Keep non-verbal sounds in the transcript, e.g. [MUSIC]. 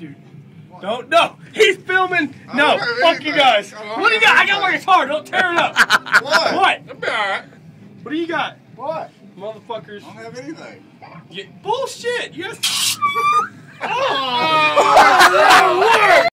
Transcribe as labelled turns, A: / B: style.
A: dude. Don't no. He's filming. No, fuck you guys. What do you got? I got my guitar. Don't tear it up. [LAUGHS]
B: What?
A: What?
B: I'll be alright.
A: What do you got,
B: What?
A: motherfuckers?
B: I don't have anything.
A: Yeah. bullshit. You guys. [LAUGHS]